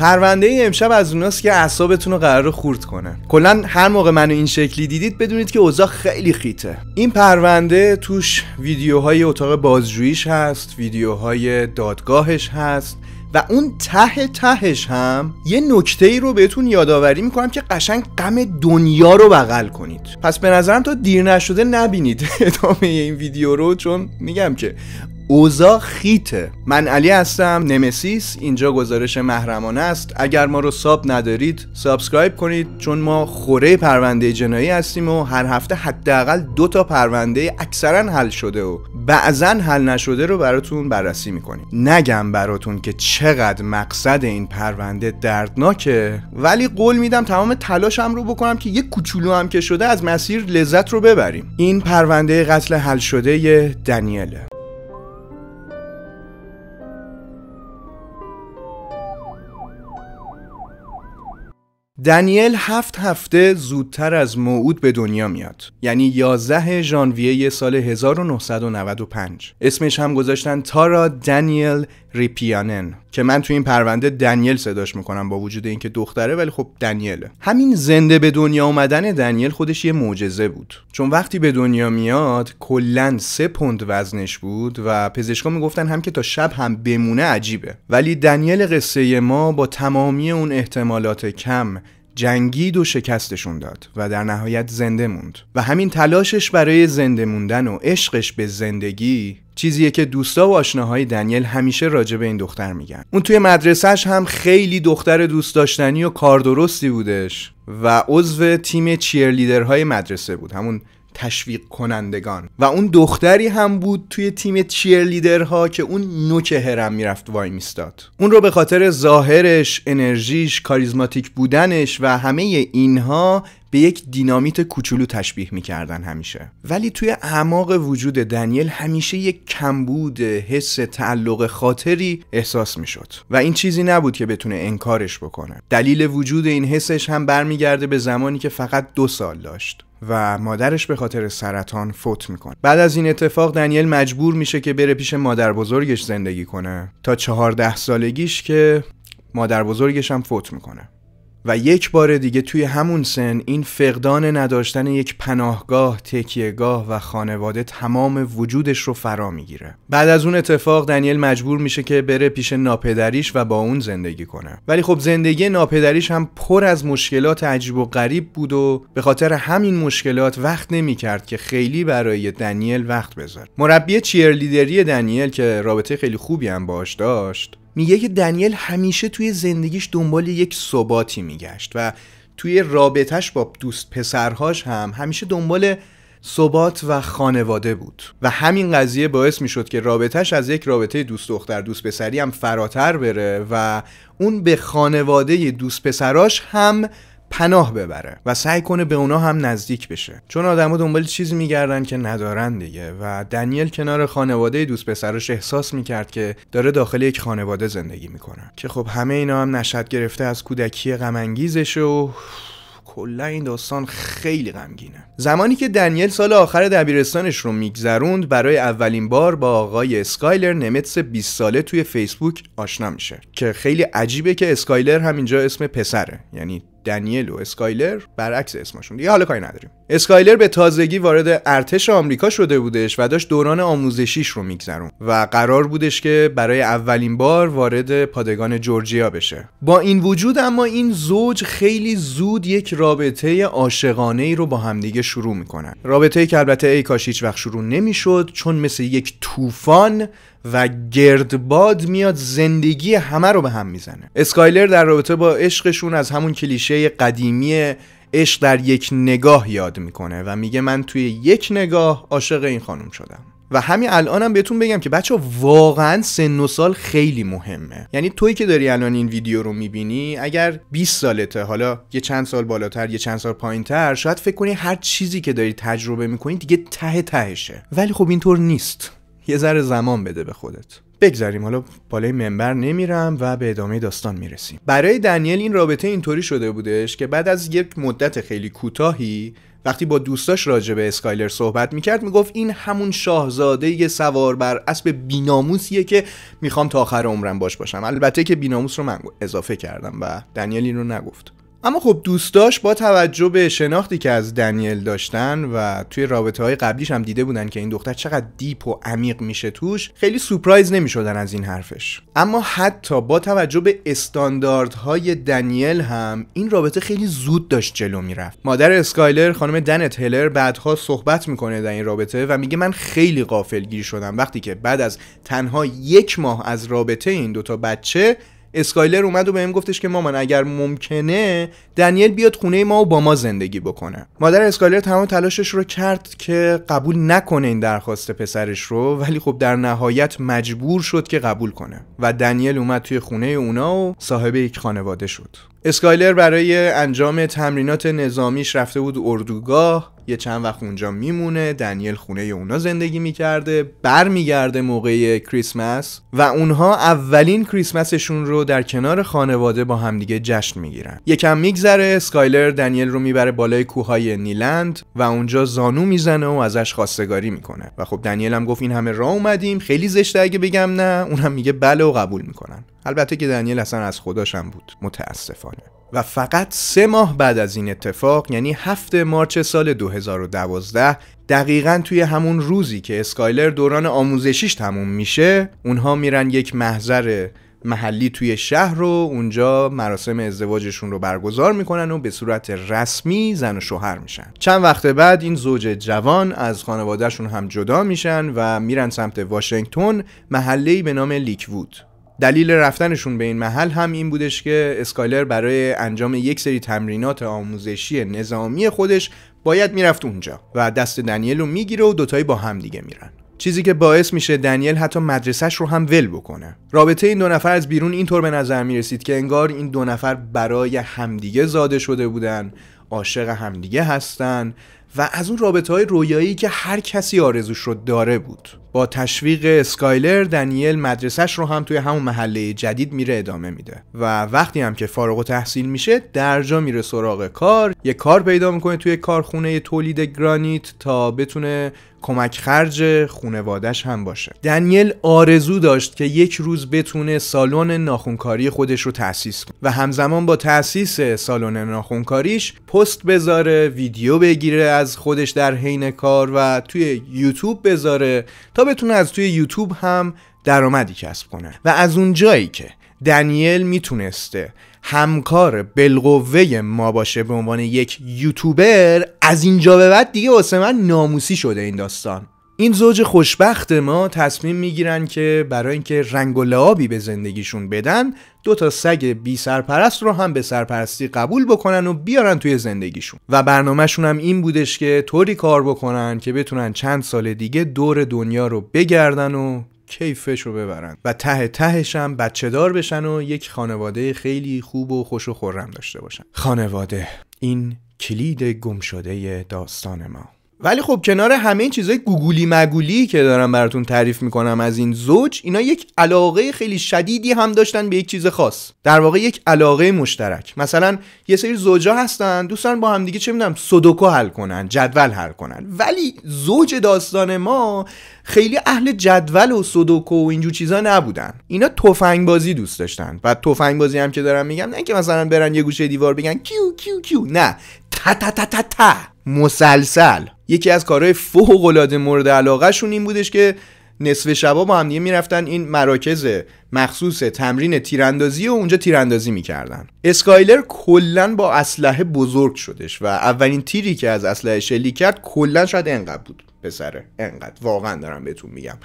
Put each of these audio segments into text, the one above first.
پرونده امشب از اوناست که اعصابتون رو قرار خورد کنه کلا هر موقع منو این شکلی دیدید بدونید که اوضاع خیلی خیته. این پرونده توش ویدیوهای اتاق بازجوییش هست ویدیوهای دادگاهش هست و اون ته تهش هم یه نکته ای رو بهتون یادآوری می‌کنم که قشنگ غم دنیا رو بغل کنید. پس به نظرم تا دیر نشده نبینید ادامه این ویدیو رو چون میگم که اوضاع خیته. من علی هستم نمسیس. اینجا گزارش محرمانه است. اگر ما رو sub ندارید subscribe کنید چون ما خوره پرونده جنایی هستیم و هر هفته حداقل دو تا پرونده اکثرا حل شده و بعضا حل نشده رو براتون بررسی می‌کنیم. نگم براتون که چقدر مقصد این پرونده دردناکه. ولی قول میدم تمام تلاشم رو بکنم که یک کوچولو هم که شده از مسیر لذت رو ببریم. این پرونده قتل حل شده دنیله. دنیل هفت هفته زودتر از موعود به دنیا میاد. یعنی 11 ژانویه سال 1995 اسمش هم گذاشتن تارا دنیل ریپیانن که من تو این پرونده دنیل صداش می‌کنم با وجود اینکه دختره ولی خب دنیله. همین زنده به دنیا اومدن دنیل خودش یه معجزه بود. چون وقتی به دنیا میاد کلا سه پوند وزنش بود و پزشکا می‌گفتن هم که تا شب هم بمونه عجیبه. ولی دنیل قصه ما با تمامی اون احتمالات کم جنگید و شکستشون داد و در نهایت زنده موند. و همین تلاشش برای زنده موندن و عشقش به زندگی چیزیه که دوستا و آشناهای دنیل همیشه راجع به این دختر میگن. اون توی مدرسهش هم خیلی دختر دوست داشتنی و کار درستی بودش و عضو تیم چیرلیدرهای مدرسه بود. همون تشویق کنندگان. و اون دختری هم بود توی تیم چیر ها که اون نوک هرم می‌رفت وای میستاد. اون رو به خاطر ظاهرش انرژیش کاریزماتیک بودنش و همه اینها به یک دینامیت کوچولو تشبیه می‌کردن همیشه. ولی توی اعماق وجود دنیل همیشه یک کمبود حس تعلق خاطری احساس می‌شد. و این چیزی نبود که بتونه انکارش بکنه. دلیل وجود این حسش هم برمیگرده به زمانی که فقط دو سال داشت. و مادرش به خاطر سرطان فوت می‌کنه. بعد از این اتفاق دنیل مجبور میشه که بره پیش مادر بزرگش زندگی کنه. تا چهارده سالگیش که مادر بزرگش هم فوت می‌کنه. و یک بار دیگه توی همون سن این فقدان نداشتن یک پناهگاه، تکیهگاه و خانواده تمام وجودش رو فرا می‌گیره. بعد از اون اتفاق دنیل مجبور میشه که بره پیش ناپدریش و با اون زندگی کنه. ولی خب زندگی ناپدریش هم پر از مشکلات عجیب و غریب بود و به خاطر همین مشکلات وقت نمی‌کرد که خیلی برای دنیل وقت بذاره. مربی چیرلیدری دنیل که رابطه خیلی خوبی هم باش داشت میگه که دنیل همیشه توی زندگیش دنبال یک ثباتی میگشت و توی رابطهش با دوست پسرهاش هم همیشه دنبال ثبات و خانواده بود. و همین قضیه باعث می‌شد که رابطهش از یک رابطه دوست دختر دوست پسری هم فراتر بره و اون به خانواده دوست پسراش هم پناه ببره و سعی کنه به اونا هم نزدیک بشه. چون آدما دنبال چیزی میگردن که ندارن دیگه و دنیل کنار خانواده دوست پسرش احساس می‌کرد که داره داخل یک خانواده زندگی می‌کنه. که خب همه اینا هم نشد گرفته از کودکی غم و کلا این داستان خیلی غمگینه. زمانی که دنیل سال آخر دبیرستانش رو میگذروند برای اولین بار با آقای اسکایلر نمتس 20 ساله توی فیسبوک آشنا میشه. که خیلی عجیبه که اسکایلر هم اینجا اسم پسره. یعنی دنیل و اسکایلر برعکس اسمشون. دیگه حالا کاری نداریم. اسکایلر به تازگی وارد ارتش آمریکا شده بودش و داشت دوران آموزشیش رو میگذرون و قرار بودش که برای اولین بار وارد پادگان جورجیا بشه. با این وجود اما این زوج خیلی زود یک رابطه عاشقانه ای رو با همدیگه شروع می‌کنن. رابطه که البته ای کاش هیچ وقت شروع نمی‌شد چون مثل یک طوفان و گردباد میاد زندگی همه رو به هم می‌زنه. اسکایلر در رابطه با عشقشون از همون کلیشه قدیمی عشق در یک نگاه یاد می‌کنه و میگه من توی یک نگاه عاشق این خانم شدم. و همین الانم بهتون بگم که بچه واقعا سن و سال خیلی مهمه. یعنی تویی که داری الان این ویدیو رو می‌بینی اگر 20 سالته حالا یه چند سال بالاتر یه چند سال پایینتر شاید فکر کنی هر چیزی که داری تجربه می‌کنی دیگه ته تهشه. ولی خب اینطور نیست. یه ذره زمان بده به خودت. بگذاریم حالا بالای منبر نمیرم و به ادامه داستان می‌رسیم. برای دنیل این رابطه اینطوری شده بودش که بعد از یک مدت خیلی کوتاهی وقتی با دوستاش راجع به اسکایلر صحبت می‌کرد می‌گفت این همون شاهزاده سوار بر اسب بیناموسیه که می‌خوام تا آخر عمرم باش باشم. البته که بیناموس رو من اضافه کردم و دنیل این رو نگفت. اما خب دوستاش با توجه به شناختی که از دنیل داشتن و توی رابطه های قبلیش هم دیده بودن که این دختر چقدر deep و عمیق میشه توش خیلی سورپرایز نمی‌شدن از این حرفش. اما حتی با توجه به استانداردهای دنیل هم این رابطه خیلی زود داشت جلو می‌رفت. مادر اسکایلر خانم دنت هلر بعدها صحبت می‌کنه در این رابطه و میگه من خیلی غافلگیر شدم وقتی که بعد از تنها یک ماه از رابطه این دوتا بچه اسکایلر اومد و بهم گفتش که مامان اگر ممکنه دنیل بیاد خونه ما و با ما زندگی بکنه. مادر اسکایلر تمام تلاشش رو کرد که قبول نکنه این درخواست پسرش رو ولی خب در نهایت مجبور شد که قبول کنه و دنیل اومد توی خونه اونا و صاحب یک خانواده شد. اسکایلر برای انجام تمرینات نظامیش رفته بود اردوگاه. یه چند وقت اونجا میمونه دنیل خونه اونا زندگی می‌کرده برمیگرده موقع کریسمس و اونها اولین کریسمسشون رو در کنار خانواده با همدیگه جشن می‌گیرن. یکم میگذره اسکایلر دنیل رو می‌بره بالای کوههای نیلند و اونجا زانو می‌زنه و ازش خواستگاری می‌کنه. و خب دنیل هم گفت این همه راه اومدیم خیلی زشته اگه بگم نه اونم میگه بله و قبول می‌کنن. البته که دنیل اصلا از خداشم بود متاسفانه. و فقط سه ماه بعد از این اتفاق یعنی هفت مارچ سال 2012 دقیقا توی همون روزی که اسکایلر دوران آموزشیش تموم میشه اونها میرن یک محضر محلی توی شهر رو اونجا مراسم ازدواجشون رو برگزار می‌کنن و به صورت رسمی زن و شوهر میشن. چند وقت بعد این زوج جوان از خانوادهشون هم جدا میشن و میرن سمت واشنگتن محله‌ای به نام لیکوود. دلیل رفتنشون به این محل هم این بودش که اسکایلر برای انجام یک سری تمرینات آموزشی نظامی خودش باید می‌رفت اونجا و دست دنیل رو می‌گیره و دوتایی با هم دیگه میرن. چیزی که باعث میشه دنیل حتی مدرسهش رو هم ول بکنه. رابطه این دو نفر از بیرون اینطور به نظر می‌رسید که انگار این دو نفر برای همدیگه زاده شده بودن عاشق همدیگه هستن و از اون رابطه های رویایی که هر کسی آرزوش رو داره بود. با تشویق اسکایلر دنیل مدرسهش رو هم توی همون محله جدید میره ادامه میده و وقتی هم که فارغ و تحصیل میشه درجا میره سراغ کار. یه کار پیدا می‌کنه توی کارخونه تولید گرانیت تا بتونه کمک خرج خونوادش هم باشه. دنیل آرزو داشت که یک روز بتونه سالن ناخونکاری خودش رو تأسیس کنه و همزمان با تأسیس سالن ناخونکاریش پست بذاره ویدیو بگیره از خودش در حین کار و توی یوتیوب بذاره بتونه از توی یوتیوب هم درآمدی کسب کنه. و از اون جایی که دنیل می‌تونسته همکار بالقوه ما باشه به عنوان یک یوتیوبر از اینجا به بعد دیگه واسه من ناموسی شده این داستان. این زوج خوشبخت ما تصمیم می‌گیرن که برای اینکه رنگ و لعابی به زندگیشون بدن دو تا سگ بی سرپرست رو هم به سرپرستی قبول بکنن و بیارن توی زندگیشون. و برنامهشون هم این بودش که طوری کار بکنن که بتونن چند سال دیگه دور دنیا رو بگردن و کیفش رو ببرن. و ته تهش هم بچه دار بشن و یک خانواده خیلی خوب و خوش و خورم داشته باشن. خانواده این کلید گم شده داستان ما. ولی خب کنار همه این چیزای گوگولی مگولی که دارم براتون تعریف می‌کنم از این زوج اینا یک علاقه خیلی شدیدی هم داشتن به یک چیز خاص. در واقع یک علاقه مشترک. مثلا یه سری زوجا هستن دوستان با هم دیگه چه می‌دونم سودوکو حل کنن جدول حل کنن. ولی زوج داستان ما خیلی اهل جدول و سودوکو و اینجور چیزا نبودن. اینا تفنگ بازی دوست داشتن. و تفنگ بازی هم که دارم میگم نه که مثلا برن یه گوشه دیوار بگن کیو کیو کیو. نه. تا تا تا تا مسلسل. یکی از کارهای فوق العاده مورد علاقهشون این بودش که نصف شبا با هم دیگه می‌رفتن این مراکز مخصوص تمرین تیراندازی و اونجا تیراندازی می‌کردن. اسکایلر کلا با اسلحه بزرگ شدش و اولین تیری که از اسلحه شلیک کرد کلا شاید انقدر بود پسره انقدر. واقعا دارم بهتون میگم.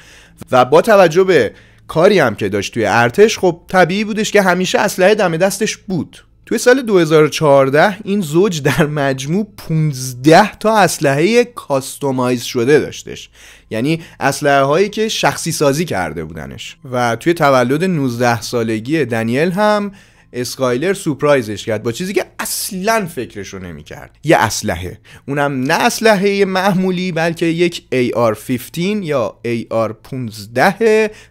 و با توجه به کاری هم که داشت توی ارتش خب طبیعی بودش که همیشه اسلحه دم دستش بود. توی سال 2014 این زوج در مجموع 15 تا اسلحه کاستومایز شده داشتش. یعنی اسلحه هایی که شخصی سازی کرده بودنش. و توی تولد 19 سالگی دنیل هم اسکایلر سورپرایزش کرد با چیزی که اصلا فکرشو نمی‌کرد. یه اسلحه. اونم نه اسلحه معمولی بلکه یک AR-15 یا AR-15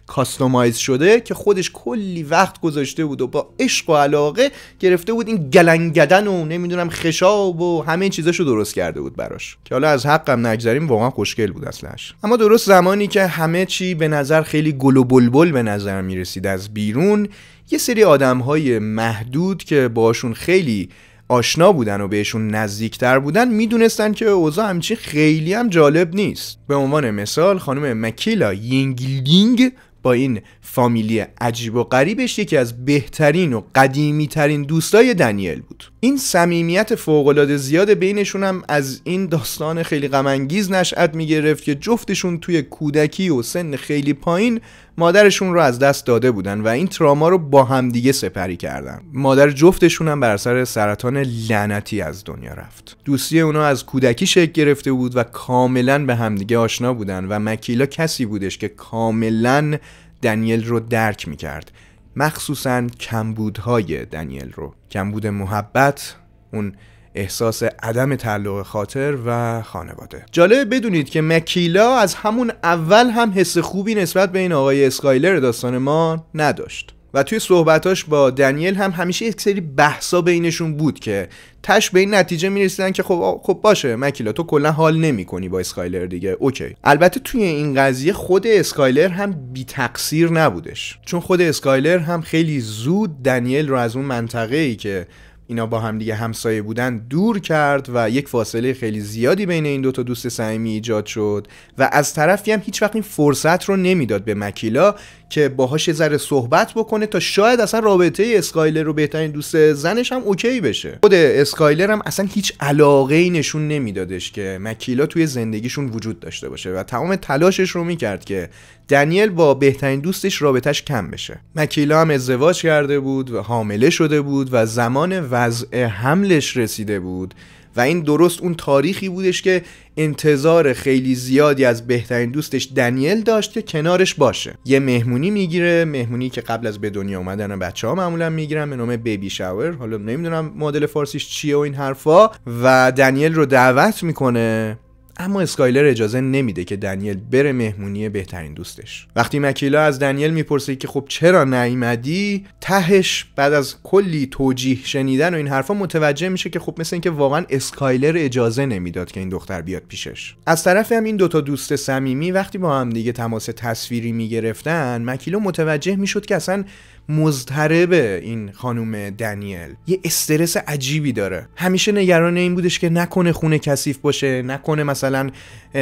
کاستومایز شده که خودش کلی وقت گذاشته بود و با عشق و علاقه گرفته بود این گلنگدن و نمی‌دونم خشاب و همه چیزاشو درست کرده بود براش. که حالا از حقم نگذریم واقعا خوشگل بود اصلش اما درست زمانی که همه چی به نظر خیلی گل و بلبل به نظر می‌رسید از بیرون یه سری آدم های محدود که باشون خیلی آشنا بودن و بهشون نزدیکتر بودن می‌دونستن که اوضاع همچین خیلی هم جالب نیست. به عنوان مثال خانم مکیلا یینگلینگ با این فامیلی عجیب و غریبش یکی از بهترین و قدیمی ترین دوستای دنیل بود. این صمیمیت فوقالعاده زیاد بینشون هم از این داستان خیلی غمانگیز نشأت می‌گرفت که جفتشون توی کودکی و سن خیلی پایین مادرشون رو از دست داده بودن و این تراما رو با همدیگه سپری کردن. مادر جفتشون هم بر اثر سرطان لعنتی از دنیا رفت. دوستی اونا از کودکی شکل گرفته بود و کاملا به همدیگه آشنا بودن و مکیلا کسی بودش که کاملا دنیل رو درک می‌کرد. مخصوصا کمبودهای دنیل رو. کمبود محبت اون احساس عدم تعلق خاطر و خانواده. جالب بدونید که مکیلا از همون اول هم حس خوبی نسبت به این آقای اسکایلر داستان ما نداشت. و توی صحبتاش با دنیل هم همیشه یک سری بحثا بینشون بود که تش به این نتیجه می‌رسیدن که خب خب باشه مکیلا تو کلا حال نمی‌کنی با اسکایلر دیگه. okay. البته توی این قضیه خود اسکایلر هم بی تقصیر نبودش. چون خود اسکایلر هم خیلی زود دنیل رو از اون منطقه ای که اینا با هم دیگه همسایه بودن دور کرد و یک فاصله خیلی زیادی بین این دوتا دوست صمیمی ایجاد شد و از طرفی هم هیچ وقت این فرصت رو نمی‌داد به مکیلا که باهاش ذره صحبت بکنه تا شاید اصلا رابطه اسکایلر رو بهترین دوست زنش هم okay بشه. خود اسکایلر هم اصلا هیچ علاقه ای نشون نمیدادش که مکیلا توی زندگیشون وجود داشته باشه و تمام تلاشش رو می‌کرد که دنیل با بهترین دوستش رابطش کم بشه. مکیلا هم ازدواج کرده بود و حامله شده بود و زمان وضع حملش رسیده بود و این درست اون تاریخی بودش که انتظار خیلی زیادی از بهترین دوستش دنیل داشت که کنارش باشه. یه مهمونی می‌گیره مهمونی که قبل از به دنیا اومدن بچه ها معمولا می‌گیرن به نام بیبی شاور حالا نمی‌دونم مدل فارسیش چیه و این حرفا. و دنیل رو دعوت می‌کنه اما اسکایلر اجازه نمیده که دنیل بره مهمونی بهترین دوستش. وقتی مکیلا از دنیل می‌پرسه که خب چرا نیومدی تهش بعد از کلی توجیه شنیدن و این حرفا متوجه میشه که خب مثل اینکه واقعا اسکایلر اجازه نمی‌داد که این دختر بیاد پیشش. از طرف هم این دوتا دوست صمیمی وقتی با هم دیگه تماس تصویری می‌گرفتن مکیلا متوجه می‌شد که اصلا مضطرب این خانوم دنیل. یه استرس عجیبی داره. همیشه نگران این بودش که نکنه خونه کثیف باشه نکنه مثلا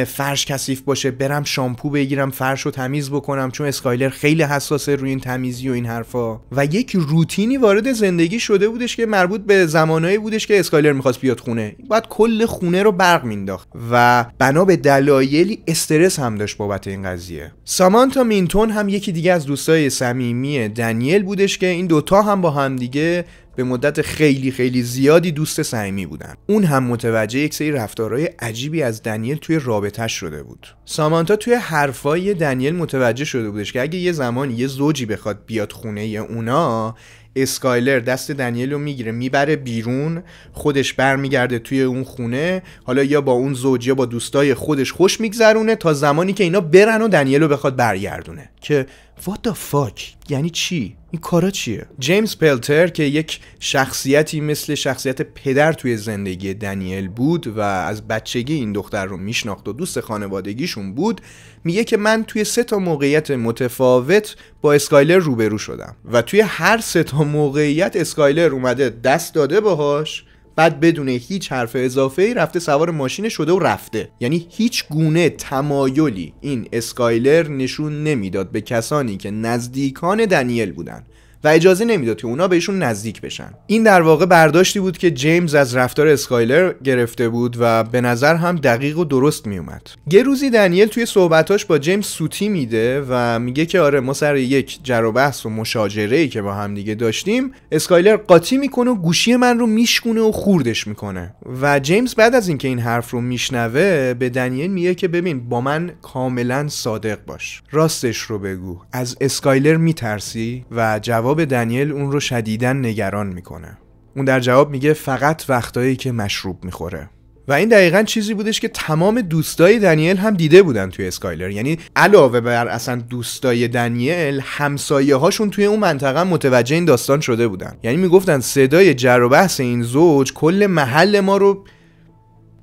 فرش کثیف باشه برم شامپو بگیرم فرش رو تمیز بکنم چون اسکایلر خیلی حساسه روی این تمیزی و این حرفا. و یک روتینی وارد زندگی شده بودش که مربوط به زمانهایی بودش که اسکایلر می‌خواست بیاد خونه. باید کل خونه رو برق مینداخت و بنا به دلایلی استرس هم داشت بابت این قضیه. سامانتا مینتون هم یکی دیگه از دوستای صمیمی دنیل بودش که این دوتا هم با هم دیگه به مدت خیلی خیلی زیادی دوست صمیمی بودن. اون هم متوجه یک سری رفتارهای عجیبی از دنیل توی رابطه شده بود. سامانتا توی حرفای دنیل متوجه شده بودش که اگه یه زمان یه زوجی بخواد بیاد خونه اونا اسکایلر دست دنیل رو می‌گیره می‌بره بیرون خودش برمیگرده توی اون خونه حالا یا با اون زوج یا با دوستای خودش خوش میگذرونه تا زمانی که اینا برن و دنیل رو بخواد برگردونه. که what the fuck? یعنی چی؟ این کارا چیه؟ جیمز پلتر که یک شخصیتی مثل شخصیت پدر توی زندگی دنیل بود و از بچگی این دختر رو میشناخت و دوست خانوادگیشون بود میگه که من توی سه تا موقعیت متفاوت با اسکایلر روبرو شدم و توی هر سه تا موقعیت اسکایلر اومده دست داده باهاش بعد بدون هیچ حرف اضافه ای رفته سوار ماشین شده و رفته. یعنی هیچ گونه تمایلی این اسکایلر نشون نمی‌داد به کسانی که نزدیکان دنیل بودن. و اجازه نمی‌داد که اونا بهشون نزدیک بشن. این در واقع برداشتی بود که جیمز از رفتار اسکایلر گرفته بود و به نظر هم دقیق و درست میومد. یه روزی دنیل توی صحبتاش با جیمز سوتی میده و میگه که آره ما سر یک جر و بحث و مشاجره ای که با هم دیگه داشتیم اسکایلر قاطی می‌کنه و گوشی من رو میشکونه و خوردش می‌کنه. و جیمز بعد از اینکه این حرف رو میشنوه به دنیل میگه که ببین با من کاملا صادق باش. راستش رو بگو. از اسکایلر میترسی؟ و جواب جواب دنیل اون رو شدیدن نگران می‌کنه. اون در جواب میگه فقط وقتایی که مشروب می‌خوره. و این دقیقا چیزی بودش که تمام دوستای دنیل هم دیده بودن توی اسکایلر. یعنی علاوه بر اصلا دوستای دنیل همسایه هاشون توی اون منطقه متوجه این داستان شده بودن. یعنی می‌گفتن صدای جر و بحث این زوج کل محل ما رو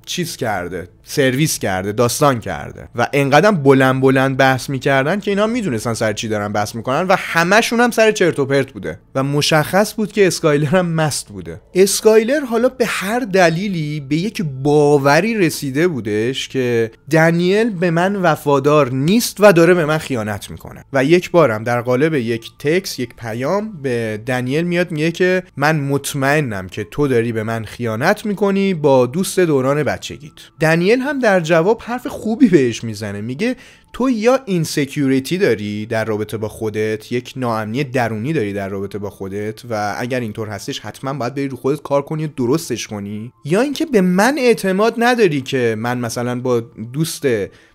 چیز کرده سرویس کرده داستان کرده. و انقدر بلند بلند بحث می‌کردن که اینا می‌دونستن سر چی دارن بحث می‌کنن و همشون هم سر چرت و پرت بوده. و مشخص بود که اسکایلر هم مست بوده. اسکایلر حالا به هر دلیلی به یک باوری رسیده بودش که دنیل به من وفادار نیست و داره به من خیانت می‌کنه. و یک بارم در قالب یک تکس یک پیام به دنیل میاد میگه که من مطمئنم که تو داری به من خیانت می‌کنی با دوست دوران بچگیت. دنیل هم در جواب حرف خوبی بهش می‌زنه. میگه تو یا insecurity داری در رابطه با خودت یک ناامنی درونی داری در رابطه با خودت و اگر اینطور هستش حتما باید بری رو خودت کار کنی و درستش کنی. یا اینکه به من اعتماد نداری که من مثلا با دوست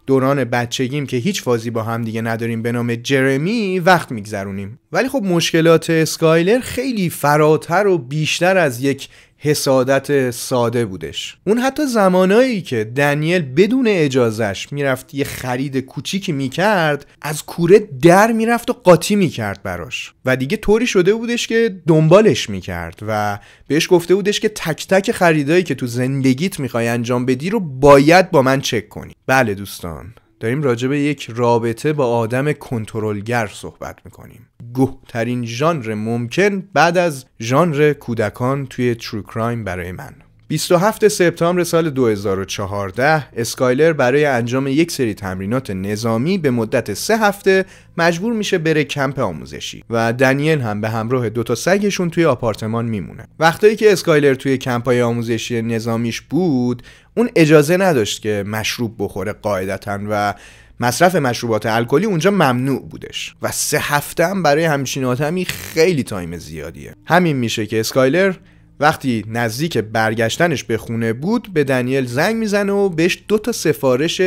دوران بچگیم که هیچ فازی با هم دیگه نداریم به نام جرمی وقت میگذرونیم. ولی خب مشکلات اسکایلر خیلی فراتر و بیشتر از یک حسادت ساده بودش. اون حتی زمانایی که دنیل بدون اجازش می‌رفت یه خرید کوچیکی می‌کرد از کوره در می‌رفت و قاطی می‌کرد براش. و دیگه طوری شده بودش که دنبالش می‌کرد و بهش گفته بودش که تک تک خریدایی که تو زندگیت می‌خوای انجام بدی رو باید با من چک کنی. بله دوستان. داریم راجع به یک رابطه با آدم کنترلگر صحبت می‌کنیم. گوهترین ژانر ممکن بعد از ژانر کودکان توی ترو کرایم برای من. 27 سپتامبر سال 2014 اسکایلر برای انجام یک سری تمرینات نظامی به مدت سه هفته مجبور میشه بره کمپ آموزشی و دنیل هم به همراه دو تا سگشون توی آپارتمان میمونه. وقتایی که اسکایلر توی کمپای آموزشی نظامیش بود اون اجازه نداشت که مشروب بخوره قاعدتا و مصرف مشروبات الکلی اونجا ممنوع بودش. و سه هفته هم برای همچین آدمی خیلی time زیادیه. همین میشه که اسکایلر وقتی نزدیک برگشتنش به خونه بود به دنیل زنگ می‌زنه و بهش دو تا سفارش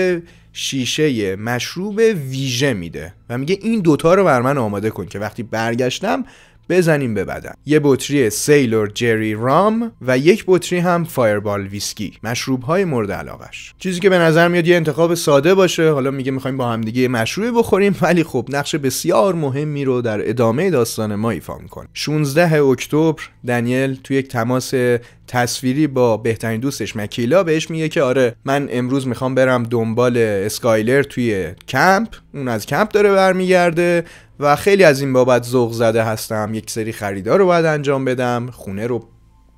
شیشه مشروب ویژه میده و میگه این دوتا رو برا من آماده کن که وقتی برگشتم بزنیم به بدن. یه بطری Sailor Jerry rum و یک بطری هم Fireball whisky مشروب های مورد علاقش. چیزی که به نظر میاد یه انتخاب ساده باشه. حالا میگه می‌خوایم با هم دیگه مشروبی بخوریم ولی خب نقش بسیار مهمی رو در ادامه داستان ما ایفا می‌کنه. 16 اکتبر دنیل توی یک تماس تصویری با بهترین دوستش مکیلا بهش میگه که آره من امروز می‌خوام برم دنبال اسکایلر توی کمپ. اون از کمپ داره برمیگرده. و خیلی از این بابت ذوق زده هستم. یک سری خریدار رو باید انجام بدم. خونه رو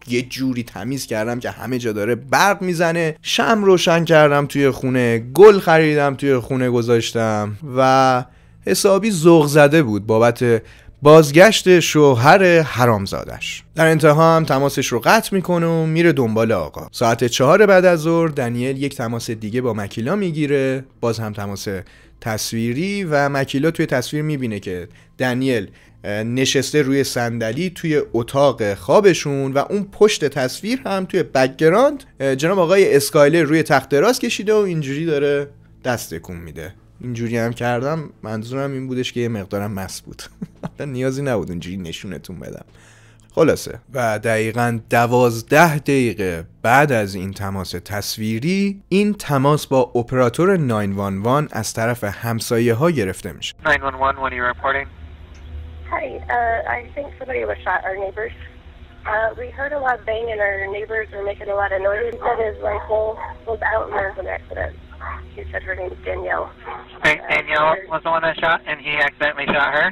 یه جوری تمیز کردم که همه جا داره برق می‌زنه. شم روشن کردم توی خونه. گل خریدم توی خونه گذاشتم و حسابی ذوق زده بود بابت بازگشت شوهر حرامزادش. در انتها هم تماسش رو قطع می‌کنه و میره دنبال آقا. ساعت چهار بعد از ظهر دنیل یک تماس دیگه با مکیلا می‌گیره. باز هم تماس تصویری و مکیلا توی تصویر می‌بینه که دنیل نشسته روی صندلی توی اتاق خوابشون و اون پشت تصویر هم توی background جناب آقای اسکایلر روی تخت دراز کشیده و اینجوری داره دست تکون میده. اینجوری هم کردم منظورم این بودش که یه مقدارم مس بود. نیازی نبود اونجوری نشونتون بدم. خلاصه و دقیقا دوازده دقیقه بعد از این تماس تصویری این تماس با اپراتور 911 از طرف همسایه ها گرفته میشه 911 when you reporting Hi, uh, I think somebody was shot our neighbors. Uh, we heard a lot of banging. Our neighbors were making a lot of noise. He said his rifle was out and there was an accident. He said her name is Danielle. Danielle was the one that shot, and he accidentally shot her.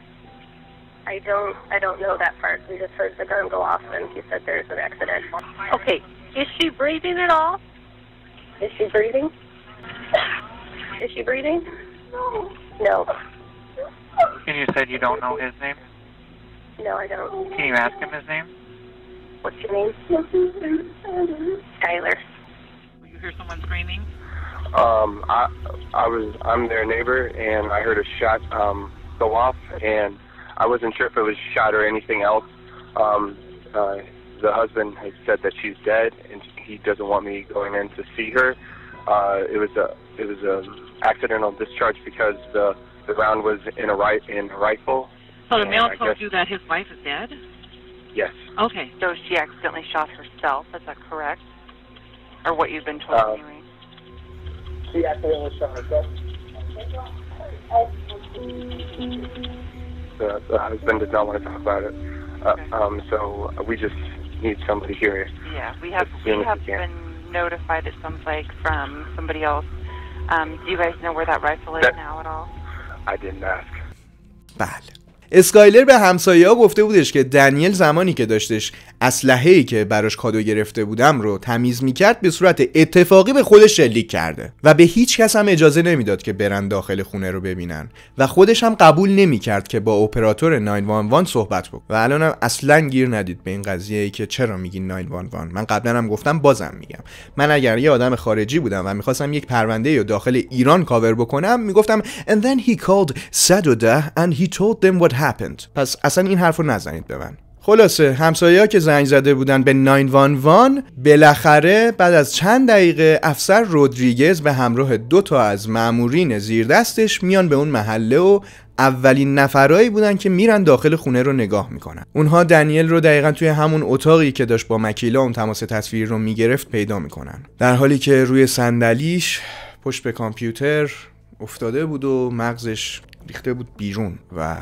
I don't I don't know that part. We just heard the gun go off and he said there's an accident. Okay. Is she breathing at all? Is she breathing? Is she breathing? No. No. And you said you don't know his name? No, I don't. Can you ask him his name? What's your name? Skyler. Will you hear someone screaming? Um, I I was I'm their neighbor and I heard a shot um go off and I wasn't sure if it was shot or anything else. Um, uh, the husband has said that she's dead, and he doesn't want me going in to see her. Uh, it was a it was a accidental discharge because the the round was in a right in a rifle, So the And mail told guess- you that his wife is dead? Yes. Okay. So she accidentally shot herself, is that correct? Or what you've been told Uh, anyway? She accidentally shot herself the, the husband does not want to talk about it. Uh, okay. Uh, um, so uh, we just need somebody here. Yeah, we have we have been notified it sounds like from somebody else. Um, do you guys know where that rifle is that, now at all? I didn't ask. Bad. اسکایلر به همسایه ها گفته بودش که دنیل زمانی که داشتش اسلحه ای که براش کادو گرفته بودم رو تمیز می‌کرد به صورت اتفاقی به خودش شلیک کرده و به هیچ کس هم اجازه نمی‌داد که برن داخل خونه رو ببینن و خودش هم قبول نمی‌کرد که با اپراتور 911 صحبت بکن و الان هم اصلا گیر ندید به این قضیه ای که چرا میگین 911 من قبلا هم گفتم بازم میگم. من اگر یه آدم خارجی بودم و می‌خواستم یک پرونده رو داخل ایران کاور بکنم می‌گفتم and then he called 110 and he told them what happened. پس اصلا این حرف رو نزنید به من. خلاصه همسایه که زنگ زده بودن به 911 بالاخره بعد از چند دقیقه افسر رودریگز به همراه دو تا از مامورین زیر دستش میان به اون محله و اولین نفرایی بودن که میرن داخل خونه رو نگاه می‌کنن. اونها دنیل رو دقیقا توی همون اتاقی که داشت با مکیلا اون تماس تصویر رو می‌گرفت پیدا می‌کنن. در حالی که روی صندلیش پشت به کامپیوتر افتاده بود و مغزش ریخته بود بیرون و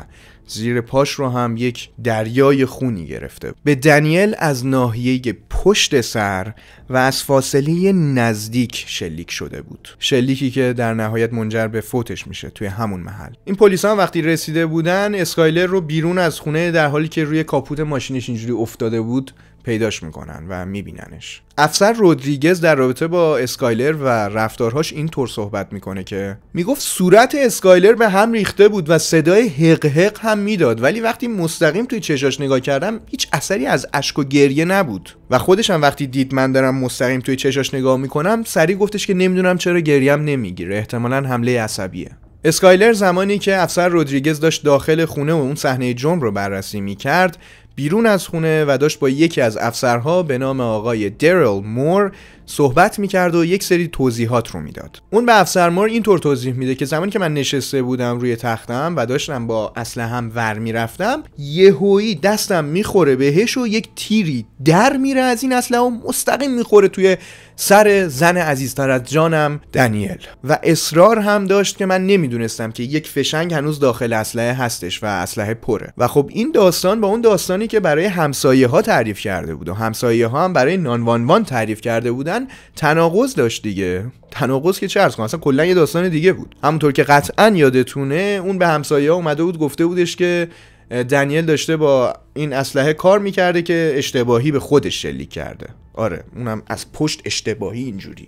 زیر پاش رو هم یک دریای خونی گرفته. به دنیل از ناحیه پشت سر و از فاصله نزدیک شلیک شده بود. شلیکی که در نهایت منجر به فوتش میشه توی همون محل. این پلیسان وقتی رسیده بودن اسکایلر رو بیرون از خونه در حالی که روی کاپوت ماشینش اینجوری افتاده بود پیداش می‌کنن و میبیننش. افسر رودریگز در رابطه با اسکایلر و رفتارهاش اینطور صحبت می‌کنه که می‌گفت صورت اسکایلر به هم ریخته بود و صدای حق حق هم می‌داد ولی وقتی مستقیم توی چشاش نگاه کردم هیچ اثری از اشک و گریه نبود. و خودش هم وقتی دید من دارم مستقیم توی چشاش نگاه می‌کنم سریع گفتش که نمی‌دونم چرا گریم نمی‌گیره. احتمالا حمله عصبیه. اسکایلر زمانی که افسر رودریگز داشت داخل خونه و اون صحنه جرم رو بررسی می‌کرد بیرون از خونه و داشت با یکی از افسرها به نام آقای درل مور صحبت می‌کرد و یک سری توضیحات رو می‌داد. اون به افسر مور اینطور توضیح میده که زمانی که من نشسته بودم روی تختم و داشتم با اسلحه‌ام ور می‌رفتم یهویی دستم می‌خوره بهش و یک تیری در میره از این اسلحه و مستقیم می‌خوره توی سر زن عزیزتر از جانم دنیل و اصرار هم داشت که من نمی‌دونستم که یک فشنگ هنوز داخل اسلحه هستش و اسلحه پره. و خب این داستان با اون داستانی که برای همسایه ها تعریف کرده بود و همسایه ها هم برای نانوانوان تعریف کرده بودن تناقض داشت دیگه. تناقض که چه ارز کنم اصلا کلا یه داستان دیگه بود. همونطور که قطعا یادتونه اون به همسایه اومده بود گفته بودش که دنیل داشته با این اسلحه کار می‌کرده که اشتباهی به خودش شلیک کرده. آره اونم از پشت اشتباهی اینجوری.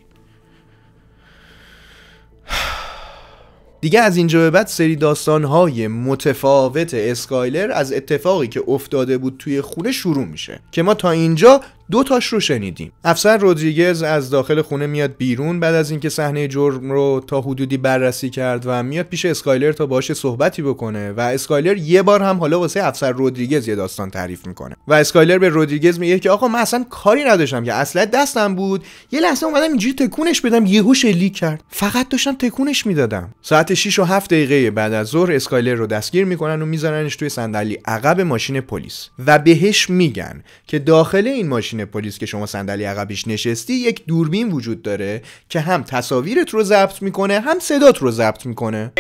دیگه از اینجا به بعد سری داستانهای متفاوت اسکایلر از اتفاقی که افتاده بود توی خونه شروع میشه. که ما تا اینجا دو تاش رو شنیدیم. افسر رودریگز از داخل خونه میاد بیرون بعد از اینکه صحنه جرم رو تا حدودی بررسی کرد و میاد پیش اسکایلر تا باهاش صحبتی بکنه و اسکایلر یه بار هم حالا واسه افسر رودریگز یه داستان تعریف می‌کنه. و اسکایلر به رودریگز میگه که آقا من اصلا کاری نداشتم که اصلا دستم بود. یه لحظه اومدم اینجوری تکونش بدم یهو شلیک کرد. فقط داشتم تکونش می‌دادم. ساعت 6 و 7 دقیقه بعد از ظهر اسکایلر رو دستگیر می‌کنن و میذارنش توی صندلی. عقب ماشین پلیس. و بهش میگن که داخل این ماشین پلیس که شما صندلی عقبش نشستی یک دوربین وجود داره که هم تصاویرت رو ضبط می‌کنه هم صدات رو ضبط می‌کنه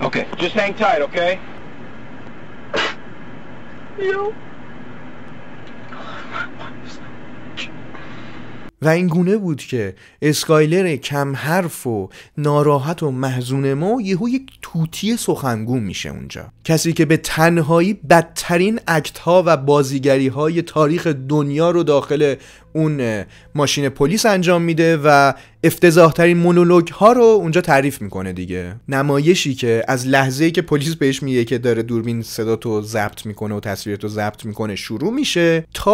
Okay. Just hang tight, okay? You. Oh, my. و این گونه بود که اسکایلر کم حرف و ناراحت و محزون ما یهو یک توتی سخنگو میشه اونجا. کسی که به تنهایی بدترین اکت ها و بازیگری های تاریخ دنیا رو داخل اون ماشین پلیس انجام میده و افتضاح ترین مونولوگ ها رو اونجا تعریف می‌کنه دیگه. نمایشی که از لحظه ای که پلیس بهش میگه که داره دوربین صدا تو ضبط می‌کنه و تصویرتو ضبط می‌کنه شروع میشه تا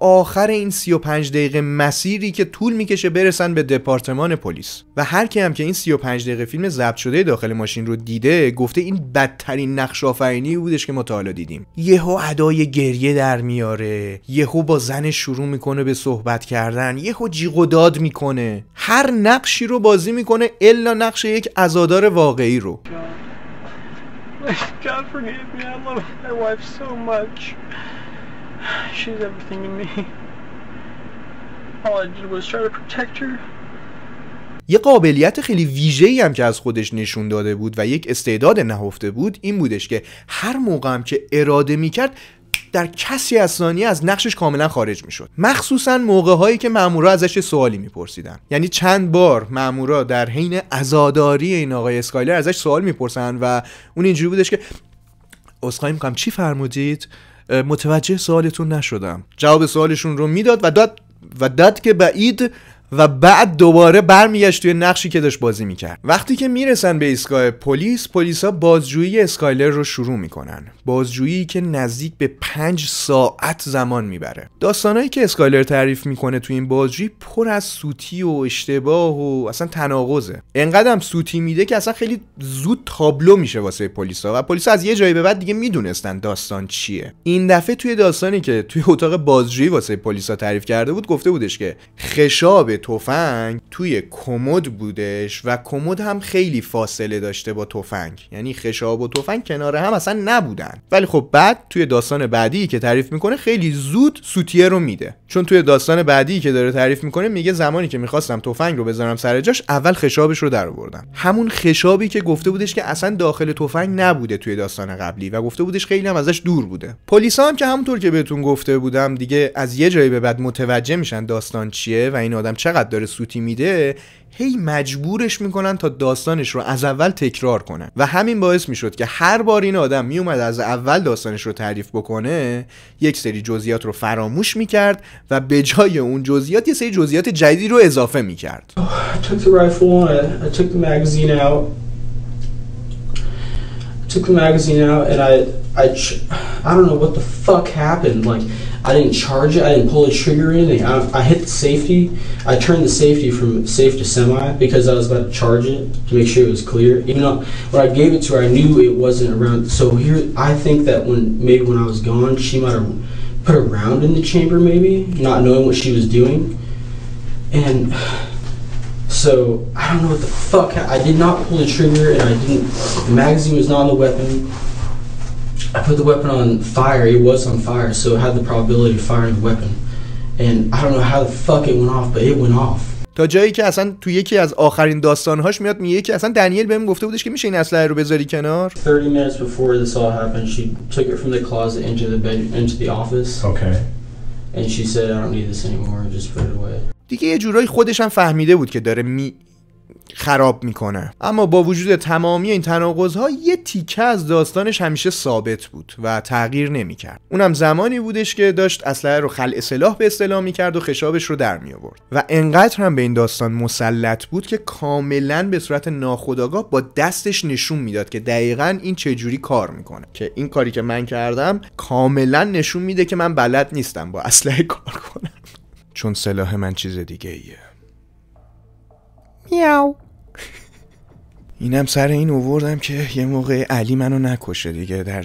آخر این 35 دقیقه مسیری که طول می‌کشه برسن به دپارتمان پلیس. و هر کی هم که این 35 دقیقه فیلم ضبط شده داخل ماشین رو دیده گفته این بدترین نقش آفرینی بودش که ما تا حالا دیدیم. یهو ادای گریه در میاره یهو با زن شروع می‌کنه به صحبت کردن یهو جیغ و داد می‌کنه. نقشی رو بازی می‌کنه الا نقش یک عزادار واقعی رو God forgive me. I love my wife so much. She's everything to me. All I did was try to protect her. یه قابلیت خیلی ویژه‌ای هم که از خودش نشون داده بود و یک استعداد نهفته بود این بودش که هر موقع هم که اراده می‌کرد در کسی از ثانیه از نقشش کاملا خارج می‌شد. مخصوصا موقع هایی که مامورا ازش سوالی میپرسیدن. یعنی چند بار مامورا در حین عزاداری این آقای اسکایلر ازش سوال می‌پرسن و اون اینجوری بودش که عذرخواهی می‌کنم چی فرمودید؟ متوجه سوالتون نشدم. جواب سوالشون رو می‌داد و داد و داد که بعید و بعد دوباره برمیگشت توی نقشی که داشت بازی می‌کرد. وقتی که می‌رسن به ایستگاه پلیس پلیسا بازجویی اسکایلر رو شروع می‌کنن. بازجویی که نزدیک به پنج ساعت زمان می‌بره. داستانهایی که اسکایلر تعریف می‌کنه توی این بازجویی پر از سوتی و اشتباه و اصلا تناقضه. انقدرم سوتی میده که اصلا خیلی زود تابلو میشه واسه پلیسا و پلیسا از یه جایی به بعد دیگه می‌دونستن داستان چیه. این دفعه توی داستانی که توی اتاق بازجویی واسه پلیسا تعریف کرده بود گفته بودش که خشاب تفنگ توی کمد بودش و کمد هم خیلی فاصله داشته با تفنگ. یعنی خشاب و تفنگ کنار هم اصلا نبودن. ولی خب بعد توی داستان بعدی که تعریف می‌کنه خیلی زود سوتیه رو میده. چون توی داستان بعدی که داره تعریف می‌کنه میگه زمانی که می‌خواستم تفنگ رو بذارم سر جاش اول خشابش رو در آوردم. همون خشابی که گفته بودش که اصلا داخل تفنگ نبوده توی داستان قبلی و گفته بودش خیلی هم ازش دور بوده. پلیسا هم که همونطور که بهتون گفته بودم دیگه از یه جایی به بعد متوجه میشن داستان چیه و این آدم چقدر داره سوتی میده هی مجبورش می‌کنن تا داستانش رو از اول تکرار کنه و همین باعث می‌شد که هر بار این آدم میومد از اول داستانش رو تعریف بکنه یک سری جزئیات رو فراموش می‌کرد و به جای اون جزئیات یه سری جزئیات جدیدی رو اضافه می‌کرد. Like, I didn't charge it. I didn't pull the trigger or anything. I, I hit the safety. I turned the safety from safe to semi because I was about to charge it to make sure it was clear. Even though when I gave it to her, I knew it wasn't around. So here, I think that when maybe when I was gone, she might have put a round in the chamber, maybe not knowing what she was doing, and. So I don't know what the fuck. I did not pull the trigger, and I didn't. The magazine was not on the weapon. I put the weapon on fire. It was on fire, so it had the probability of firing the weapon. And I don't know how the fuck it went off, but it went off. تا جایی که اصلا تو یکی از آخرین داستانهاش میاد میگه که اصلا دنیل بهم گفته بودش که میشه این اسلحه رو بذاری کنار 30 minutes before this all happened, she took it from the closet into the bed, into the office, Okay. and she said, "I don't need this anymore. Just put it away." دیگه یه جورایی خودش هم فهمیده بود که داره می خراب می‌کنه. اما با وجود تمامی این تناقض ها یه تیکه از داستانش همیشه ثابت بود و تغییر نمی‌کرد. اونم زمانی بودش که داشت اسلحه رو خلع سلاح به اصطلاح می‌کرد و خشابش رو در می آورد و انقدر هم به این داستان مسلط بود که کاملا به صورت ناخودآگاه با دستش نشون می‌داد که دقیقا این چجوری کار می‌کنه. که این کاری که من کردم کاملا نشون میده که من بلد نیستم با اسلحه کار کنم. چون سلاح من چیز دیگه ایه میاو اینم سر این اووردم که یه موقع علی منو نکشه دیگه در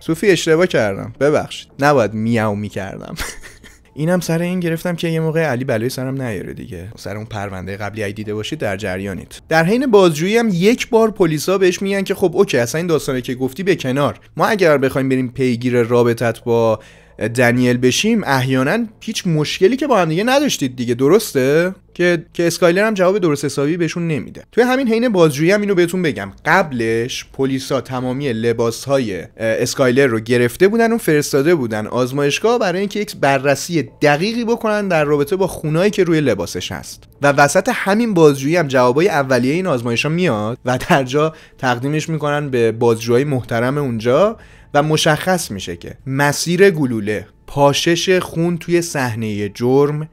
صوفی اشتباه کردم. ببخشید. نباید میاو می‌کردم. اینم سر این گرفتم که یه موقع علی بلای سرم نیاره دیگه. سر اون پرونده قبلی ای دیده باشید در جریانید. در حین بازجویی هم یک بار پلیسا بهش میگن که خب اوکی اصلا این داستانه که گفتی به کنار. ما اگر بخوایم بریم پیگیر رابطت با دنیل بشیم احیانا هیچ مشکلی که با هم دیگه نداشتید دیگه درسته؟ که که اسکایلر هم جواب درست حسابی بهشون نمیده. توی همین حین بازجویی هم اینو بهتون بگم. قبلش پلیسا تمامی لباس های اسکایلر رو گرفته بودن و فرستاده بودن. آزمایشگاه برای اینکه یک بررسی دقیقی بکنن در رابطه با خونایی که روی لباسش هست. و وسط همین بازجویی هم جوابای اولیه این آزمایش میاد و در جا تقدیمش می‌کنن به بازجوهای محترم اونجا و مشخص میشه که مسیر گلوله پاشش خون توی صحنه جرم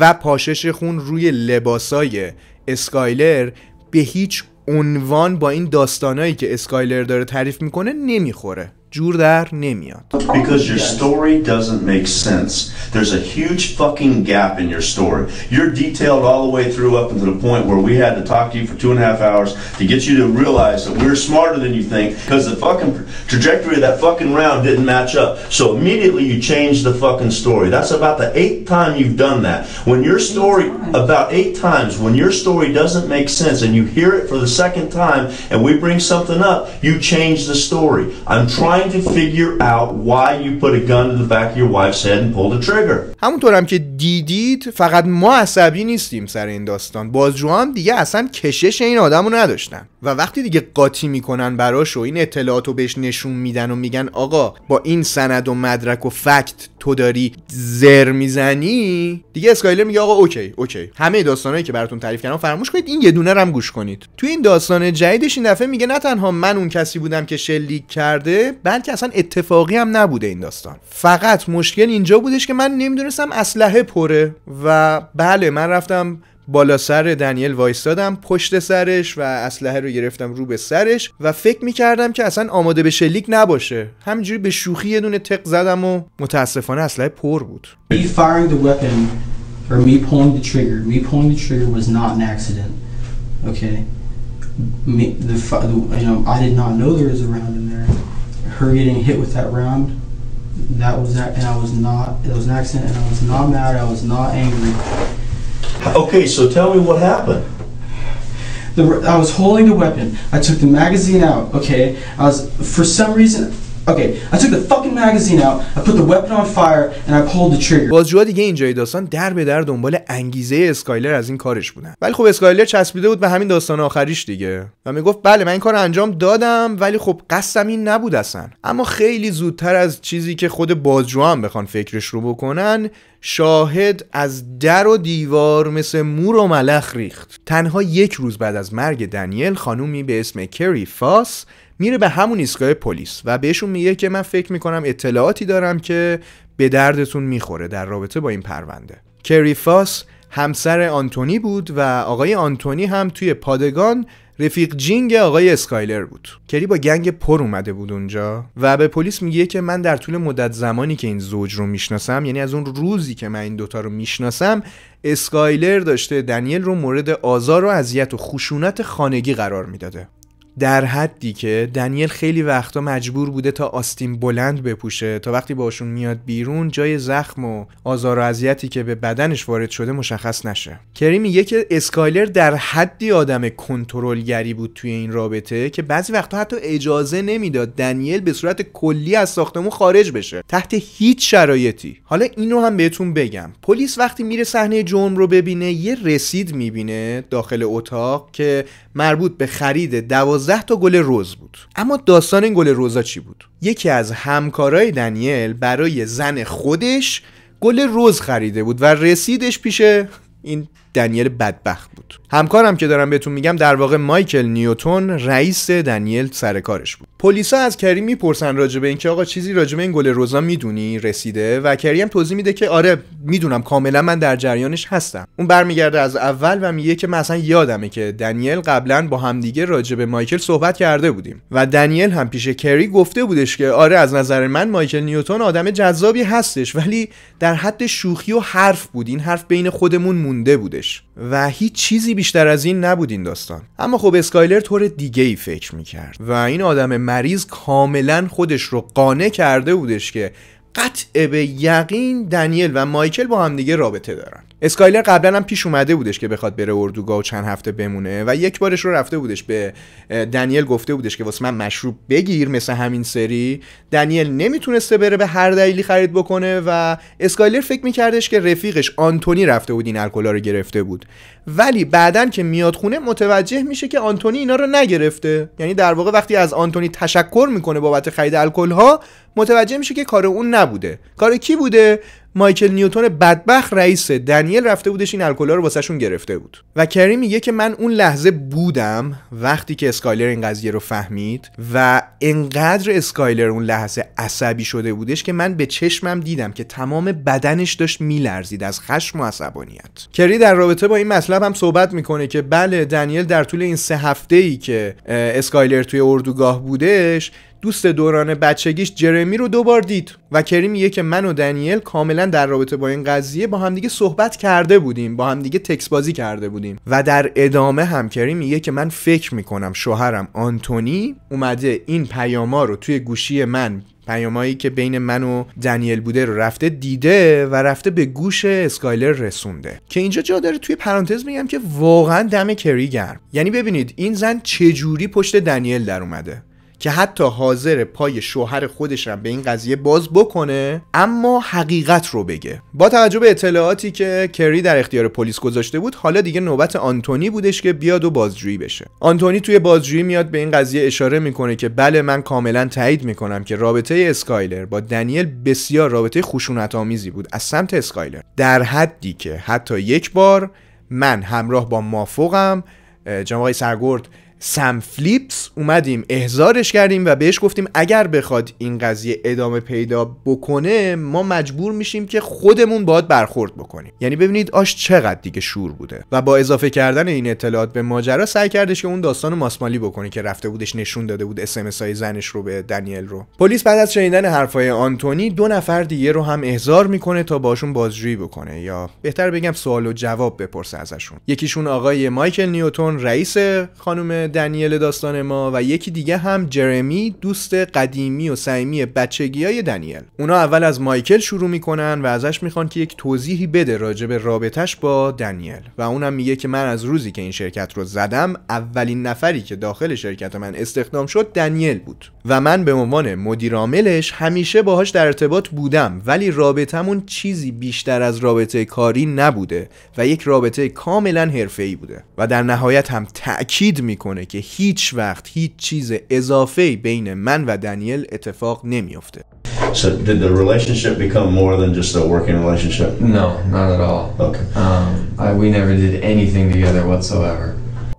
و پاشش خون روی لباسای اسکایلر به هیچ عنوان با این داستانایی که اسکایلر داره تعریف می‌کنه نمی‌خوره. جور در نمیاد Because your story doesn't make sense. There's a huge fucking gap in your story. You're detailed all the way through up until the point where we had to talk to you for two and a half hours to get you to realize that we're smarter than you think because the fucking trajectory of that fucking round didn't match up. So immediately you changed the fucking story. That's about the eighth time you've done that. When your story, about eight times, when your story doesn't make sense and you hear it for the second time and we bring something up, you change the story. I'm trying to figure out why you put a gun to the back of your wife's head and pulled the trigger. همونطورم که دیدید فقط ما عصبی نیستیم سر این داستان بازجوها هم دیگه اصلا کشش این آدم رو نداشتن و وقتی دیگه قاطی می‌کنن براش و این اطلاعات رو بهش نشون میدن و میگن آقا با این سند و مدرک و فکت تو داری زر می‌زنی؟ دیگه اسکایلر میگه آقا OK OK. همه داستانایی که براتون تعریف کردم فراموش کنید این یه دونه رو گوش کنید. تو این داستان جدیدش این دفعه میگه نه تنها من اون کسی بودم که شلیک کرده بلکه اصلا اتفاقی هم نبوده این داستان. فقط مشکل اینجا بودش که من نمی‌دونستم اسلحه پره و بله من رفتم بالا سر دنیل وایستادم پشت سرش و اسلحه رو گرفتم رو به سرش و فکر می‌کردم که اصلا آماده به شلیک نباشه همینجوری به شوخی یه دونه تق زدم و متاسفانه اسلحه پر بود or me pulling the trigger, me pulling the trigger was not an accident. Okay. Me, the, the you know I did not know there was a round in there. Her getting hit with that round, that was that, and I was not. It was an accident, and I was not mad. I was not angry. Okay, so tell me what happened. The, I was holding the weapon. I took the magazine out. Okay. I was for some reason. Okay. I took the fucking magazine out. I put the weapon on fire, and I pulled the trigger. بازجوها دیگه اینجای داستان در به در دنبال انگیزه اسکایلر از این کارش بودن ولی خب اسکایلر چسبیده بود به همین داستان آخریش دیگه و می‌گفت بله من این کار انجام دادم ولی خب قصدم این نبود اصلا اما خیلی زودتر از چیزی که خود بازجوها هم بخوان فکرش رو بکنن شاهد از در و دیوار مثل مور و ملخ ریخت تنها یک روز بعد از مرگ دنیل خانومی به اسم کری فاس میره به همون ایستگاه پلیس و بهشون میگه که من فکر می‌کنم اطلاعاتی دارم که به دردتون می‌خوره در رابطه با این پرونده. کری فاس همسر آنتونی بود و آقای آنتونی هم توی پادگان رفیق جینگ آقای اسکایلر بود. کری با گنگ پر اومده بود اونجا و به پلیس میگه که من در طول مدت زمانی که این زوج رو می‌شناسم یعنی از اون روزی که من این دوتا رو می‌شناسم اسکایلر داشته دنیل رو مورد آزار و اذیت و خشونت خانگی قرار می‌داده. در حدی که دنیل خیلی وقتا مجبور بوده تا آستین بلند بپوشه تا وقتی باشون میاد بیرون جای زخم و آزار و اذیتی که به بدنش وارد شده مشخص نشه. کری میگه که اسکایلر در حدی آدم کنترلگری بود توی این رابطه که بعضی وقتا حتی اجازه نمی‌داد دنیل به صورت کلی از ساختمون خارج بشه. تحت هیچ شرایطی. حالا اینو هم بهتون بگم. پلیس وقتی میره صحنه جرم رو ببینه یه رسید می‌بینه داخل اتاق که مربوط به خرید 12 تا گل روز بود. اما داستان این گل روزا چی بود؟ یکی از همکارای دنیل برای زن خودش گل روز خریده بود و رسیدش پیش این دنیل بدبخت بود. همکارم که دارم بهتون میگم در واقع مایکل نیوتون رئیس دنیل سر کارش بود. پلیسا از کریم می‌پرسن راجبه اینکه آقا چیزی راجبه این گل روزا می‌دونی؟ رسیده؟ و کریم توضیح میده که آره می‌دونم کاملا من در جریانش هستم. اون برمیگرده از اول و میگه که مثلا یادمه که دنیل قبلا با همدیگه راجبه مایکل صحبت کرده بودیم. و دنیل هم پیش کری گفته بودش که آره از نظر من مایکل نیوتون آدم جذابی هستش ولی در حد شوخی و حرف بود. این حرف بین خودمون مونده بودش. و هیچ چیزی بیشتر از این نبود این داستان. اما خب اسکایلر طور دیگه ای فکر می‌کرد و این آدم مریض کاملا خودش رو قانع کرده بودش که قطع به یقین دنیل و مایکل با هم دیگه رابطه دارن. اسکایلر قبلا هم پیش اومده بودش که بخواد بره اردوگاه و چند هفته بمونه و یک بارش رو رفته بودش به دنیل گفته بودش که واسه من مشروب بگیر مثل همین سری. دنیل نمی‌تونسته بره به هر دلیلی خرید بکنه و اسکایلر فکر میکردش که رفیقش آنتونی رفته بود این الکلا رو گرفته بود. ولی بعدن که میاد خونه متوجه میشه که آنتونی اینا رو نگرفته. یعنی در واقع وقتی از آنتونی تشکر می‌کنه بابت خرید الکل ها متوجه میشه که کار اون نبوده. کار کی بوده؟ مایکل نیوتون بدبخت رئیس. دنیل رفته بودش این الکلا رو واسهشون گرفته بود. و کری میگه که من اون لحظه بودم وقتی که اسکایلر این قضیه رو فهمید و انقدر اسکایلر اون لحظه عصبی شده بودش که من به چشمم دیدم که تمام بدنش داشت میلرزید از خشم و عصبانیت. کری در رابطه با این مطلب هم صحبت می‌کنه که بله دنیل در طول این سه هفته ای که اسکایلر توی اردوگاه بودش دوست دوران بچگیش جرمی رو دوبار دید و کری میگه که من و دنیل کاملا در رابطه با این قضیه با همدیگه صحبت کرده بودیم با همدیگه تکس بازی کرده بودیم. و در ادامه هم کری میگه که من فکر می‌کنم شوهرم آنتونی اومده این پیاما رو توی گوشی من پیامایی که بین من و دنیل بوده رو رفته دیده و رفته به گوش اسکایلر رسونده. که اینجا جا داره توی پرانتز میگم که واقعا دم کری گرم. یعنی ببینید این زن چجوری پشت دنیل در اومده. که حتی حاضر پای شوهر خودش هم به این قضیه باز بکنه اما حقیقت رو بگه. با توجه به اطلاعاتی که کری در اختیار پلیس گذاشته بود حالا دیگه نوبت آنتونی بودش که بیاد و بازجویی بشه. آنتونی توی بازجویی میاد به این قضیه اشاره می‌کنه که بله من کاملا تایید می‌کنم که رابطه اسکایلر با دنیل بسیار رابطه خشونت آمیزی بود از سمت اسکایلر. در حدی که حتی یک بار من همراه با مافوقم جناب سرگرد سم فلیپس اومدیم احضارش کردیم و بهش گفتیم اگر بخواد این قضیه ادامه پیدا بکنه ما مجبور میشیم که خودمون باید برخورد بکنیم. یعنی ببینید آش چقدر دیگه شور بوده. و با اضافه کردن این اطلاعات به ماجرا سعی کردش که اون داستان ماسمالی بکنه که رفته بودش نشون داده بود اس های زنش رو به دنیل رو. پلیس بعد از شنیدن حرفای آنتونی دو نفر دیگه رو هم احضار می‌کنه تا باشون بازجویی بکنه. یا بهتر بگم سوال و جواب بپرسه ازشون. یکیشون آقای مایکل نیوتون رئیس خانم دنیل داستان ما و یکی دیگه هم جرمی دوست قدیمی و صمیمی بچگی های دنیل. اونا اول از مایکل شروع می‌کنن و ازش می‌خوان که یک توضیحی بده راجع به رابطش با دنیل. و اونم میگه که من از روزی که این شرکت رو زدم اولین نفری که داخل شرکت من استخدام شد دنیل بود. و من به عنوان مدیر عاملش همیشه باهاش در ارتباط بودم ولی رابطمون چیزی بیشتر از رابطه کاری نبوده و یک رابطه کاملا حرفه‌ای بوده و در نهایت هم تأکید می‌کنه که هیچ وقت هیچ چیز اضافه بین من و دنیل اتفاق نمیافته So did the relationship become more than just a working relationship? No, not at all. Okay. Um, I, we never did anything together whatsoever.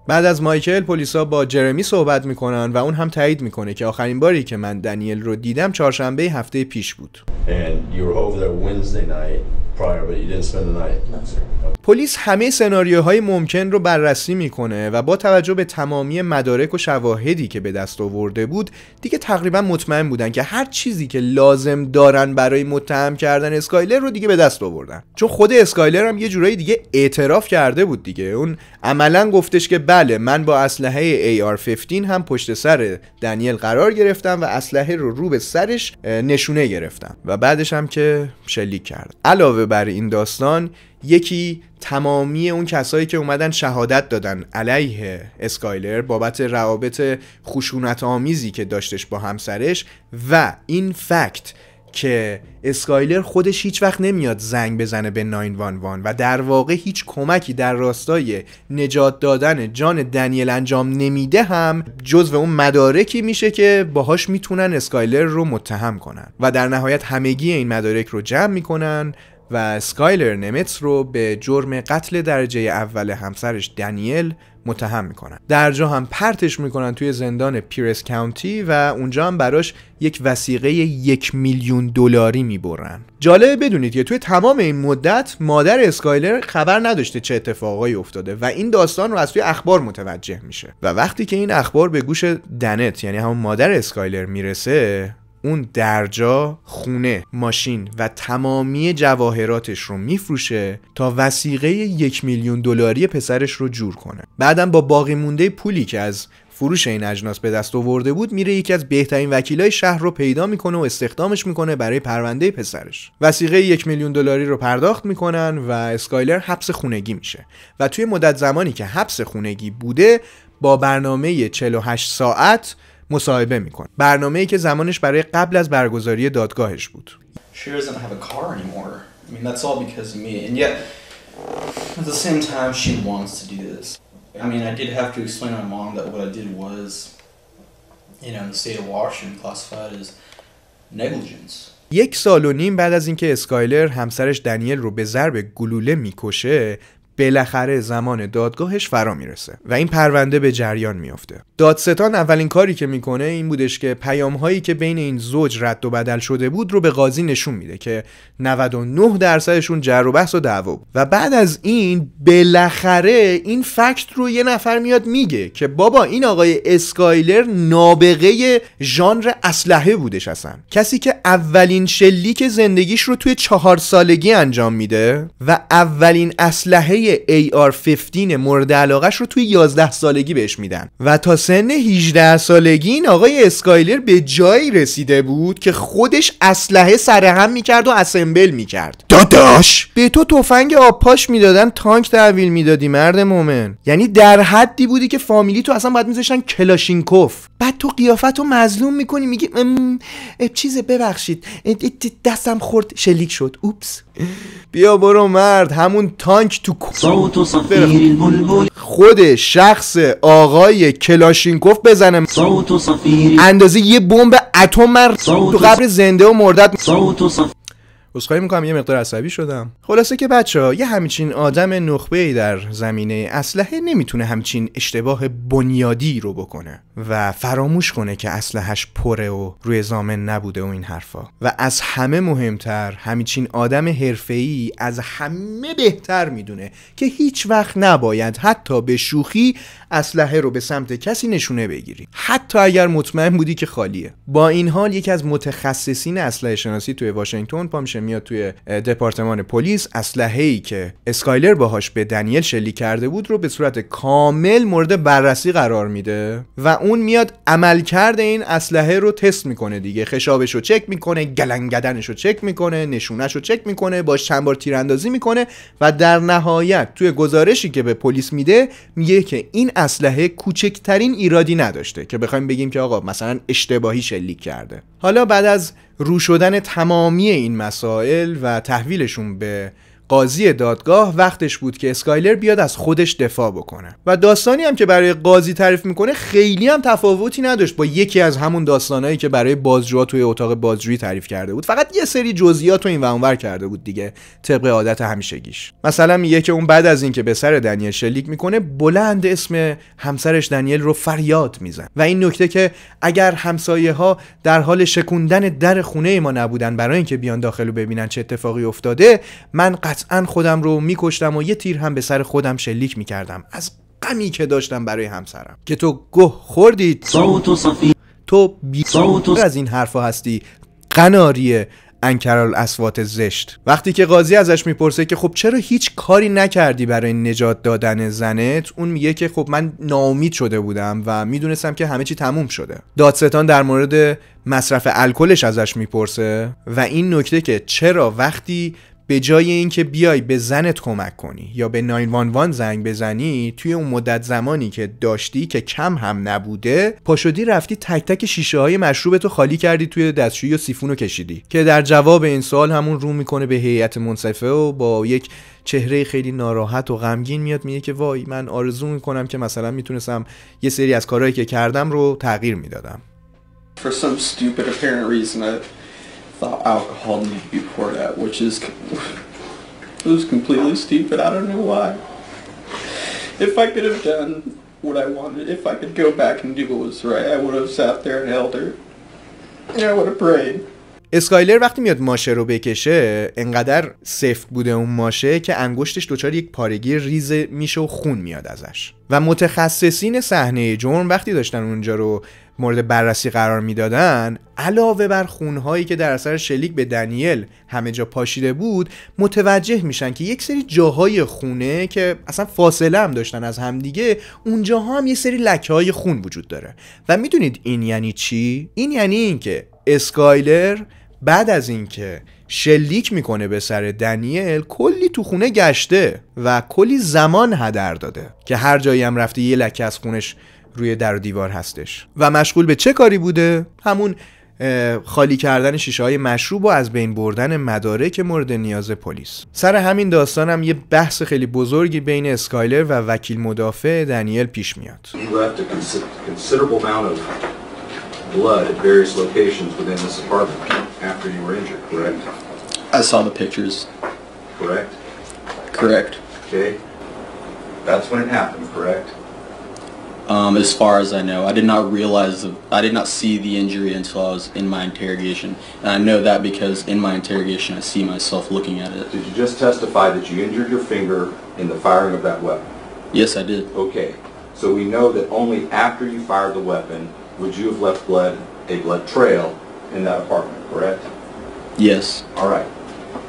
بعد از مایکل پلیسا با جرمی صحبت می‌کنن و اون هم تایید می‌کنه که آخرین باری که من دنیل رو دیدم چهارشنبه هفته پیش بود. And you were over there Wednesday night prior, but you didn't spend the night? پلیس همه سناریوهای ممکن رو بررسی می‌کنه و با توجه به تمامی مدارک و شواهدی که به دست آورده بود دیگه تقریبا مطمئن بودن که هر چیزی که لازم دارن برای متهم کردن اسکایلر رو دیگه به دست آوردن. چون خود اسکایلر هم یه جورایی دیگه اعتراف کرده بود دیگه. اون عملا گفتش که بله من با اسلحه AR-15 هم پشت سر دنیل قرار گرفتم و اسلحه رو رو به سرش نشونه گرفتم. و بعدش هم که شلیک کرد. علاوه بر این داستان یکی تمامی اون کسایی که اومدن شهادت دادن علیه اسکایلر بابت روابط خشونت آمیزی که داشتش با همسرش و این فکت که اسکایلر خودش هیچ وقت نمیاد زنگ بزنه به 911 و در واقع هیچ کمکی در راستای نجات دادن جان دنیل انجام نمیده هم جزو اون مدارکی میشه که باهاش می‌تونن اسکایلر رو متهم کنن. و در نهایت همگی این مدارک رو جمع می‌کنن و اسکایلر نمتس رو به جرم قتل درجه اول همسرش دنیل متهم می‌کنن. در جا هم پرتش می‌کنن توی زندان پیرس کاونتی و اونجا هم براش یک وسیقه یک میلیون دلاری می‌برن. جالبه بدونید که توی تمام این مدت مادر اسکایلر خبر نداشته چه اتفاقایی افتاده و این داستان رو از توی اخبار متوجه میشه. و وقتی که این اخبار به گوش دنت یعنی همون مادر اسکایلر می‌رسه اون درجا خونه ماشین و تمامی جواهراتش رو میفروشه تا وسیقه یک میلیون دلاری پسرش رو جور کنه. بعدم با باقی مونده پولی که از فروش این اجناس به دست آورده بود میره یکی از بهترین وکیلای شهر رو پیدا می‌کنه و استخدامش می‌کنه برای پرونده پسرش. وسیقه یک میلیون دلاری رو پرداخت می‌کنن و اسکایلر حبس خونگی میشه. و توی مدت زمانی که حبس خونگی بوده با برنامه 48 ساعت مصاحبه می‌کنه برنامه‌ای که زمانش برای قبل از برگزاری دادگاهش بود She doesn't have a car anymore. I mean, that's all because of me. And yet, at the same time, she wants to do this. I mean, I did have to explain to my mom that what I did was, you know, in the state of Washington, classified as negligence. یک سال و نیم بعد از اینکه اسکایلر همسرش دنیل رو به ضرب گلوله می‌کشه بالاخره زمان دادگاهش فرا می‌رسه و این پرونده به جریان میافته. دادستان اولین کاری که می‌کنه این بودش که پیام هایی که بین این زوج رد و بدل شده بود رو به قاضی نشون میده که 99 درصدشون جر و بحث و دعوا و بعد از این بالاخره این فکت رو یه نفر میاد میگه که بابا این آقای اسکایلر نابغه ژانر اسلحه بودش اصلا. کسی که اولین شلیک زندگیش رو توی چهار سالگی انجام میده و اولین اسلحه AR-15 مورد علاقش رو توی 11 سالگی بهش میدن. و تا سن 18 سالگی این آقای اسکایلر به جایی رسیده بود که خودش اسلحه سرهم می‌کرد و assemble می‌کرد. داداش! به تو تفنگ آبپاش می‌دادن تانک تحویل می‌دادی مرد مومن. یعنی در حدی بودی که فامیلی تو اصلا باید میذاشتن کلاشینکوف. بعد تو قیافت رو مظلوم می‌کنی میگی ام، چیز ببخشید. دستم خورد شلیک شد. oops. بیا برو مرد همون تانک تو خود شخص آقای کلاشینکوف بزنه. اندازه یه بمب اتم من تو قبر زنده و مردت عذرخواهی می‌کنم یه مقدار عصبی شدم. خلاصه که بچه ها یه همچین آدم نخبه در زمینه اسلحه نمی‌تونه همچین اشتباه بنیادی رو بکنه و فراموش کنه که اسلحهش پره و روی زامن نبوده و این حرفا. و از همه مهمتر همچین آدم حرفه‌ای از همه بهتر می‌دونه که هیچ وقت نباید حتی به شوخی اسلحه رو به سمت کسی نشونه بگیری. حتی اگر مطمئن بودی که خالیه. با این حال یکی از متخصصین اسلحه شناسی توی واشنگتن پا میشه میاد توی دپارتمان پلیس اسلحه ای که اسکایلر باهاش به دنیل شلیک کرده بود رو به صورت کامل مورد بررسی قرار میده و اون میاد عملکرد این اسلحه رو تست می‌کنه دیگه. خشابش رو چک می‌کنه گلنگدنش رو چک می‌کنه نشونش رو چک می‌کنه باش چند بار تیراندازی می‌کنه و در نهایت توی گزارشی که به پلیس میده میگه که این اسلحه کوچکترین ایرادی نداشته که بخوایم بگیم که آقا مثلا اشتباهی شلیک کرده. حالا بعد از رو شدن تمامی این مسائل و تحویلشون به قاضی دادگاه وقتش بود که اسکایلر بیاد از خودش دفاع بکنه. و داستانی هم که برای قاضی تعریف می‌کنه خیلی هم تفاوتی نداشت با یکی از همون داستانایی که برای بازجوها توی اتاق بازجویی تعریف کرده بود. فقط یه سری جزئیات رو این اونور کرده بود دیگه طبق عادت همیشگیش. مثلا میگه که اون بعد از اینکه به سر دنیل شلیک می‌کنه بلند اسم همسرش دنیل رو فریاد میزن و این نکته که اگر همسایه ها در حال شکوندن در خونه ما نبودن برای اینکه بیان داخل و ببینن چه اتفاقی افتاده من قطعا خودم رو میکشتم و یه تیر هم به سر خودم شلیک می‌کردم. از غمی که داشتم برای همسرم. که تو گه خوردی صوت صفير تو بی صوت از این حرفا هستی. قناری انکرال اسوات زشت. وقتی که قاضی ازش می‌پرسه که خب چرا هیچ کاری نکردی برای نجات دادن زنت اون میگه که خب من ناامید شده بودم و می‌دونستم که همه چی تموم شده. دادستان در مورد مصرف الکلش ازش می‌پرسه و این نکته که چرا وقتی به جای اینکه بیای به زنت کمک کنی یا به 911 زنگ بزنی توی اون مدت زمانی که داشتی که کم هم نبوده پاشدی رفتی تک تک شیشه های مشروبتو خالی کردی توی دستشویی و سیفون رو کشیدی. که در جواب این سوال همون رو می‌کنه به هیئت منصفه و با یک چهره خیلی ناراحت و غمگین میاد میگه که وای من آرزو می‌کنم که مثلا می‌تونستم یه سری از کارهایی که کردم رو تغییر می‌دادم. Thought alcohol needed to be poured out, which is it was completely stupid. I don't know why. If I could have done what I wanted, if I could go back and do what was right, I would have sat there and held her. And I would have prayed. اسکایلر وقتی میاد ماشه رو بکشه انقدر سفت بوده اون ماشه که انگشتش دچار یک پارگی ریز میشه و خون میاد ازش. و متخصصین صحنه جرم وقتی داشتن اونجا رو مورد بررسی قرار می‌دادن علاوه بر خونهایی که در اثر شلیک به دنیل همه جا پاشیده بود متوجه میشن که یک سری جاهای خونه که اصلا فاصله هم داشتن از همدیگه اونجاها هم یه سری لکه های خون وجود داره. و می‌دونید این یعنی چی؟ این یعنی اینکه اسکایلر بعد از اینکه شلیک می‌کنه به سر دنیل کلی تو خونه گشته و کلی زمان هدر داده که هر جایی هم رفته یه لکه از خونش روی در و دیوار هستش. و مشغول به چه کاری بوده؟ همون خالی کردن شیشه های مشروب و از بین بردن مدارک مورد نیاز پلیس. سر همین داستان هم یه بحث خیلی بزرگی بین اسکایلر و وکیل مدافع دنیل پیش میاد. Blood at various locations within this apartment. After you were injured, correct? I saw the pictures. Correct? Correct. Okay? That's when it happened, correct? Um, as far as I know, I did not realize, the, I did not see the injury until I was in my interrogation. And I know that because in my interrogation I see myself looking at it. Did you just testify that you injured your finger in the firing of that weapon? Yes, I did. Okay. So we know that only after you fired the weapon would you have left blood, a blood trail in that apartment, correct? Yes. All right.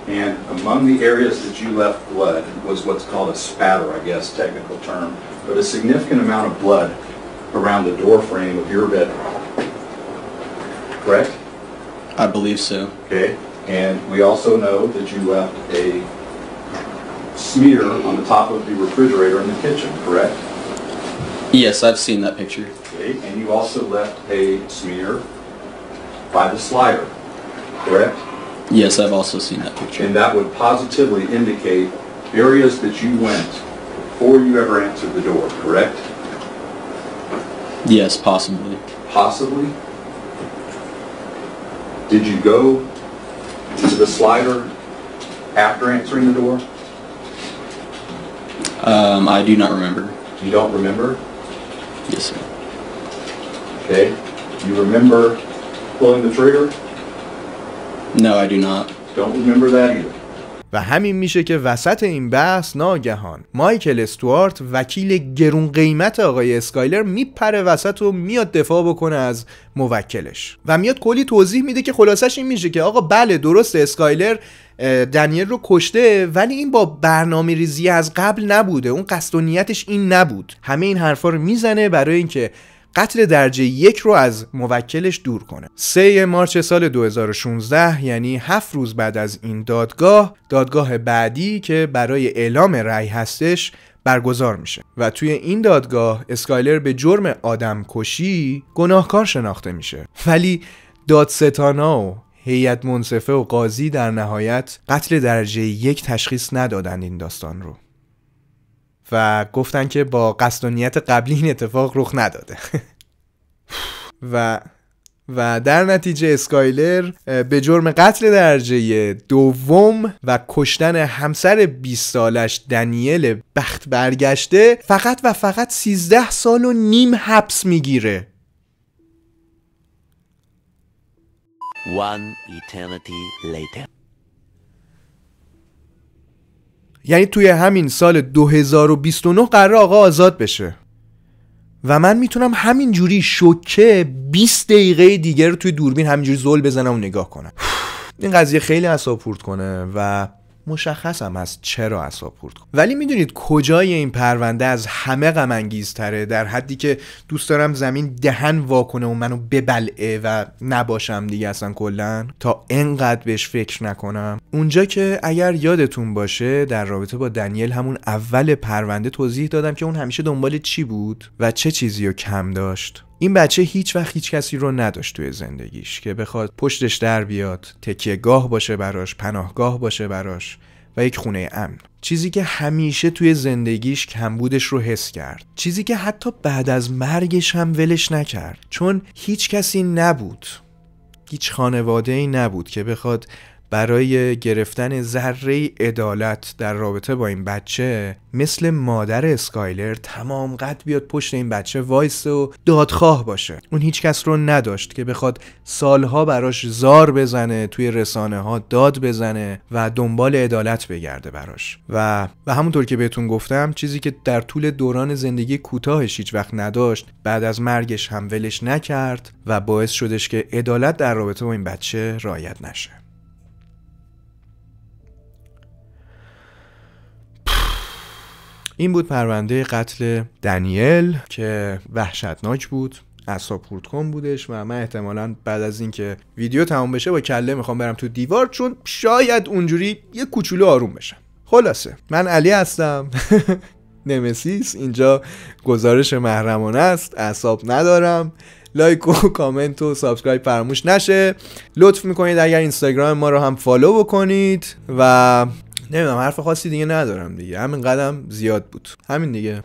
And among the areas that you left blood was what's called a spatter, I guess, technical term, but a significant amount of blood around the door frame of your bedroom. Correct? I believe so. Okay. And we also know that you left a smear on the top of the refrigerator in the kitchen, correct? Yes, I've seen that picture. Okay. And you also left a smear by the slider, correct? Yes, I've also seen that picture. And that would positively indicate areas that you went before you ever answered the door, correct? Yes, possibly. Possibly? Did you go to the slider after answering the door? Um, I do not remember. You don't remember? Yes, sir. Okay. You remember pulling the trigger? No, I do not. Don't remember that either. و همین میشه که وسط این بحث ناگهان مایکل استوارت وکیل گرون قیمت آقای اسکایلر میپره وسط و میاد دفاع بکنه از موکلش و میاد کلی توضیح میده که خلاصش این میشه که آقا بله درست اسکایلر دنیل رو کشته ولی این با برنامه ریزی از قبل نبوده اون قصد و نیتش این نبود همه این حرفا رو می‌زنه برای اینکه قتل درجه یک رو از موکلش دور کنه. 3 مارچ سال 2016 یعنی هفت روز بعد از این دادگاه دادگاه بعدی که برای اعلام رأی هستش برگزار میشه. و توی این دادگاه اسکایلر به جرم آدم کشی گناهکار شناخته میشه. ولی دادستانا و هیئت منصفه و قاضی در نهایت قتل درجه یک تشخیص ندادن این داستان رو. و گفتن که با قصد و نیت قبلی این اتفاق رخ نداده و و در نتیجه اسکایلر به جرم قتل درجه دوم و کشتن همسر 20 سالش دنیل بخت برگشته فقط و فقط 13 سال و نیم حبس می‌گیره One eternity later. یعنی توی همین سال 2029 قرار آقا آزاد بشه. و من می‌تونم همین جوری شوکه 20 دقیقه دیگه رو توی دوربین همینجوری زل بزنم و نگاه کنم. این قضیه خیلی خورد کنه و مشخص هم از چرا اعصاب خورد. ولی می‌دونید کجای این پرونده از همه غم انگیزتره در حدی که دوست دارم زمین دهن واکنه و منو ببلعه و نباشم دیگه اصلا کلا. تا انقدر بهش فکر نکنم. اونجا که اگر یادتون باشه در رابطه با دنیل همون اول پرونده توضیح دادم که اون همیشه دنبال چی بود و چه چیزی رو کم داشت. این بچه هیچ وقت هیچ کسی رو نداشت توی زندگیش که بخواد پشتش در بیاد تکیه گاه باشه براش پناهگاه باشه براش و یک خونه امن. چیزی که همیشه توی زندگیش کمبودش رو حس کرد. چیزی که حتی بعد از مرگش هم ولش نکرد. چون هیچ کسی نبود. هیچ خانواده ای نبود که بخواد برای گرفتن ذره عدالت در رابطه با این بچه مثل مادر اسکایلر تمام قد بیاد پشت این بچه وایسه و دادخواه باشه. اون هیچ کس رو نداشت که بخواد سالها براش زار بزنه توی رسانه ها داد بزنه و دنبال عدالت بگرده براش. و و همونطور که بهتون گفتم چیزی که در طول دوران زندگی کوتاهش هیچ وقت نداشت بعد از مرگش هم ولش نکرد و باعث شدش که عدالت در رابطه با این بچه رعایت نشه. این بود پرونده قتل دنیل که وحشتناک بود خورد کن بودش و من احتمالا بعد از اینکه ویدیو تمام بشه با کله می‌خوام برم تو دیوار چون شاید اونجوری یه کوچولو آروم بشم. خلاصه من علی هستم. نمسیس اینجا گزارش محرمانه است اعصاب ندارم. like و کامنت و subscribe فراموش نشه. لطف می‌کنید اگر اینستاگرام ما رو هم follow بکنید و نمی‌دونم حرف خاصی دیگه ندارم دیگه. همین قدم زیاد بود. همین دیگه.